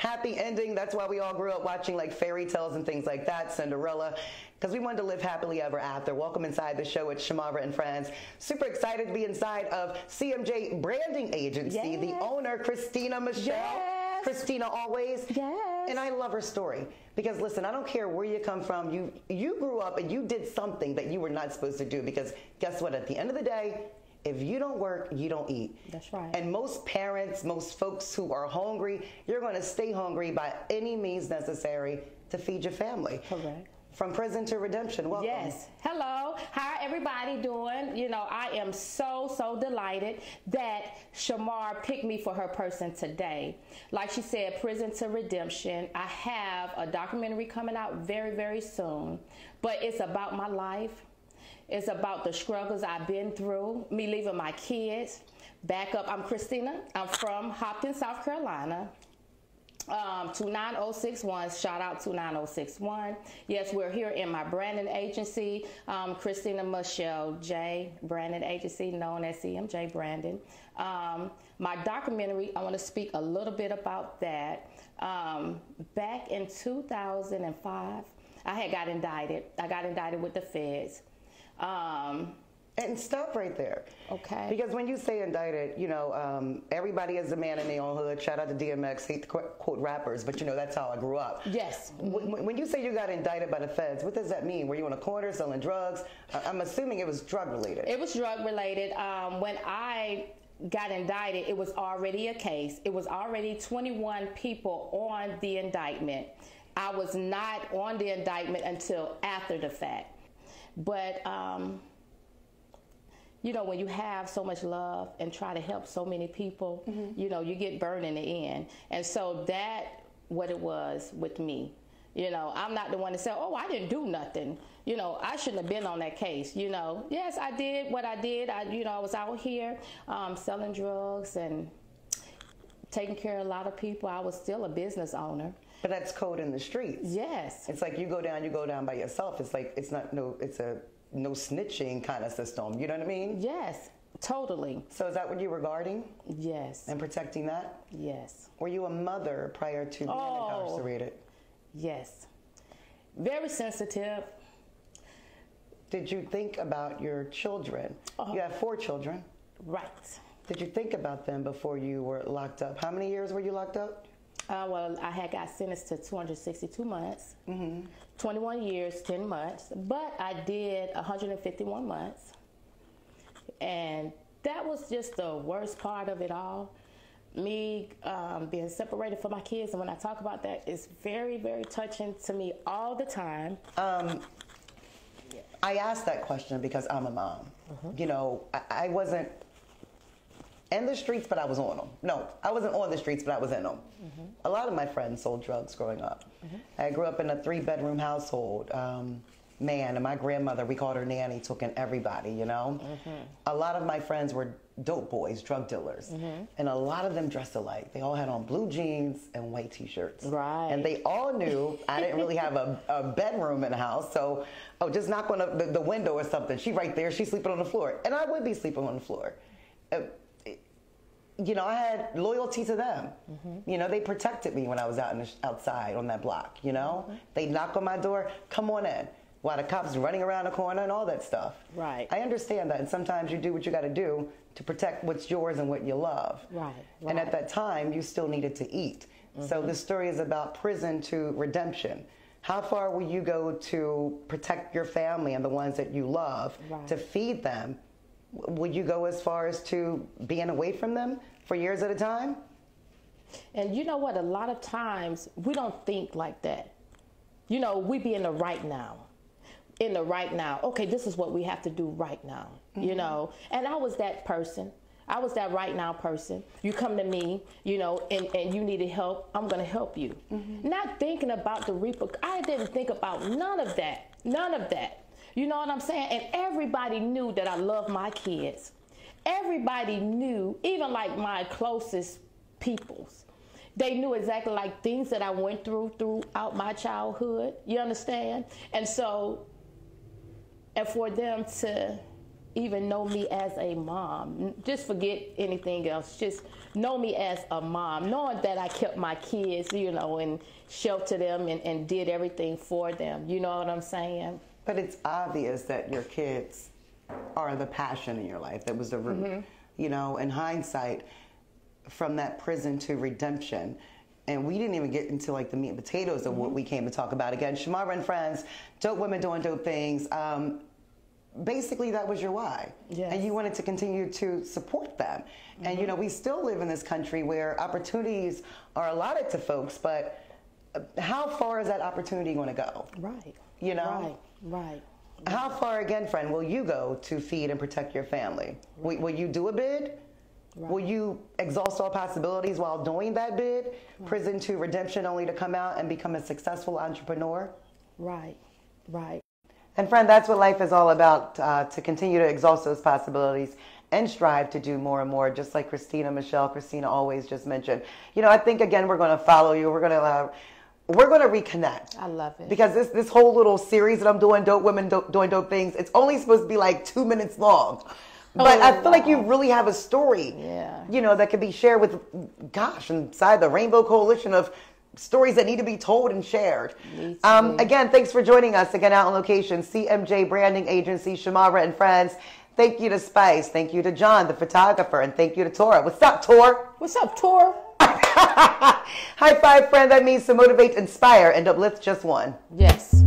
happy ending. That's why we all grew up watching like fairy tales and things like that, Cinderella, because we wanted to live happily ever after. Welcome inside the show with Shamara and friends. Super excited to be inside of CMJ Branding Agency, Yes. the owner, Christina Michelle. Yes. Christina always. Yes. And I love her story because listen, I don't care where you come from. You you grew up and you did something that you were not supposed to do because guess what? At the end of the day, if you don't work, you don't eat. That's right. And most parents, most folks who are hungry, you're going to stay hungry by any means necessary to feed your family. Correct. From prison to redemption. Welcome. Yes. Hello. How everybody doing? You know, I am so so delighted that Shamar picked me for her person today. Like she said, prison to redemption. I have a documentary coming out very very soon, but it's about my life. It's about the struggles I've been through, me leaving my kids. Back up. I'm Christina. I'm from Hopkins, South Carolina. Um, 29061, shout out to 9061. Yes, we're here in my branding agency, um, Christina Michelle J. Branding Agency, known as CMJ Branding. Um, my documentary, I want to speak a little bit about that. Um, back in 2005, I had got indicted. I got indicted with the feds. Um, And stop right there. Okay. Because when you say indicted, you know, um, everybody is a man in their own hood. Shout out to DMX, hate to quote rappers, but you know, that's how I grew up. yes. When, when you say you got indicted by the feds, what does that mean? Were you on a corner selling drugs? I'm assuming it was drug related. It was drug related. Um, when I got indicted, it was already a case. It was already 21 people on the indictment. I was not on the indictment until after the fact. But, um, you know, when you have so much love and try to help so many people, you know, you get burned in the end. And so that what it was with me. You know, I'm not the one to say, "Oh, I didn't do nothing." You know, I shouldn't have been on that case. You know, yes, I did what I did. I, you know, I was out here um, selling drugs and taking care of a lot of people. I was still a business owner. But that's code in the streets. Yes. It's like you go down, you go down by yourself. It's like it's not no, it's a no snitching kind of system. You know what I mean? Yes. Totally. So is that what you were guarding Yes. and protecting that? Yes. Were you a mother prior to being Oh. incarcerated? Yes. Very sensitive. Did you think about your children? Uh-huh. You have four children. Right. Did you think about them before you were locked up? How many years were you locked up? Uh, well, I had got sentenced to 262 months, 21 years, 10 months, but I did 151 months. And that was just the worst part of it all. Me um, being separated from my kids, and when I talk about that, it's very, very touching to me all the time. I asked that question because I'm a mom. You know, I, I wasn't in the streets, but I was on them. No, I wasn't on the streets, but I was in them. A lot of my friends sold drugs growing up. I grew up in a three bedroom household. Um, man, and my grandmother, we called her nanny, took in everybody, you know? A lot of my friends were dope boys, drug dealers. And a lot of them dressed alike. They all had on blue jeans and white t shirts. Right. And they all knew I didn't really have a, a bedroom in the house. So, oh, just knock on the, the window or something. She right there, she's sleeping on the floor. And I would be sleeping on the floor. Uh, you know, I had loyalty to them. You know, they protected me when I was out in the, outside on that block. You know, mm-hmm. they knock on my door, come on in. While the cops running around the corner and all that stuff. Right. I understand that, and sometimes you do what you got to do to protect what's yours and what you love. Right, And at that time, you still needed to eat. So mm-hmm. this story is about prison to redemption. How far will you go to protect your family and the ones that you love Right. to feed them? Would you go as far as to being away from them for years at a time? And you know what? A lot of times we don't think like that. You know, we be in the right now. In the right now. Okay, this is what we have to do right now. You mm-hmm. know, and I was that person. I was that right now person. You come to me, you know, and, and you needed help, I'm going to help you. Mm-hmm. Not thinking about the reaper. I didn't think about none of that. None of that. You know what I'm saying? And everybody knew that I love my kids. Everybody knew, even like my closest peoples. They knew exactly like things that I went through throughout my childhood. You understand? And so, and for them to even know me as a mom. Just forget anything else. Just know me as a mom, knowing that I kept my kids, you know, and sheltered them and, and did everything for them. You know what I'm saying? But it's obvious that your kids are the passion in your life. That was the root. Mm-hmm. You know, in hindsight, from that prison to redemption. And we didn't even get into like the meat and potatoes of mm-hmm. what we came to talk about. Again, Shamara and friends, dope women doing dope things. Um, basically that was your why yes. and you wanted to continue to support them mm-hmm. and you know we still live in this country where opportunities are allotted to folks but how far is that opportunity going to go right you know right right how far again friend will you go to feed and protect your family right. will, will, you do a bid right. will you exhaust all possibilities while doing that bid right. prison to redemption only to come out and become a successful entrepreneur right right and friend, that's what life is all about, uh, to continue to exhaust those possibilities and strive to do more and more, just like Christina, Michelle, Christina always just mentioned. You know, I think again, we're going to follow you. We're going to, uh, we're going to reconnect. I love it. Because this, this whole little series that I'm doing, Dope Women dope, Doing Dope Things, it's only supposed to be like two minutes long. But oh, I feel wow. like you really have a story, yeah. you know, that could be shared with, gosh, inside the Rainbow Coalition of stories that need to be told and shared. Um, again, thanks for joining us again out on location. CMJ Branding Agency, Shamara and Friends. Thank you to Spice. Thank you to John, the photographer, and thank you to Tora. What's up, Tor? What's up, Tor? High five, friend. That means to motivate, inspire, and uplift just one. Yes.